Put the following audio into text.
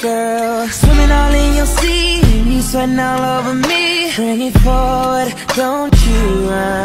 girl. Swimming all in your sea You sweating all over me. Bring it forward, don't you run,